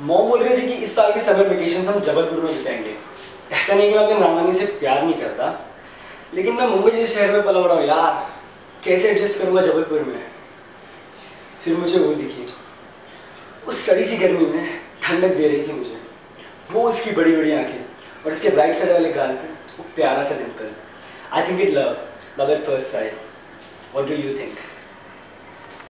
Mom बोल रही थी कि इस साल के समर वेकेशन हम जबलपुर में बिताएँगे। ऐसा नहीं कि मैं अपने नानानी से प्यार नहीं करता, लेकिन मैं मुंबई जैसे शहर में पला बड़ा हूँ, यार, कैसे एडजस्ट करूँगा जबलपुर में? फिर मुझे वो दिखी। उस सड़ी सी गर्मी में ठंडक दे रही थी मुझे। वो उसकी बड़ी बड़ी आँखें और इसके राइट साइड वाले गाल पे वो प्यारा सा dimple I think it love love at first sight what do you think